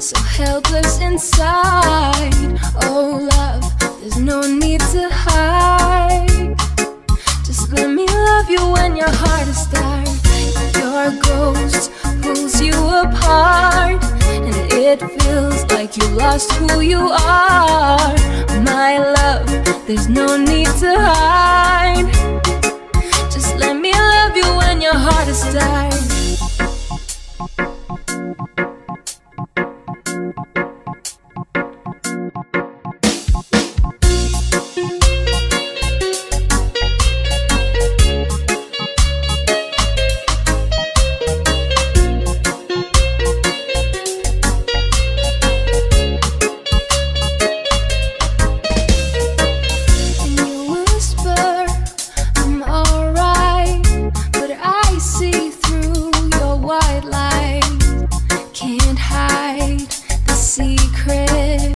so helpless inside. Oh, love, there's no need to hide. Just let me love you when your heart is tired. Your ghost pulls you apart, and it feels like you lost who you are. My love, there's no need to hide. Just let me love you when your heart is tired. hide the secret.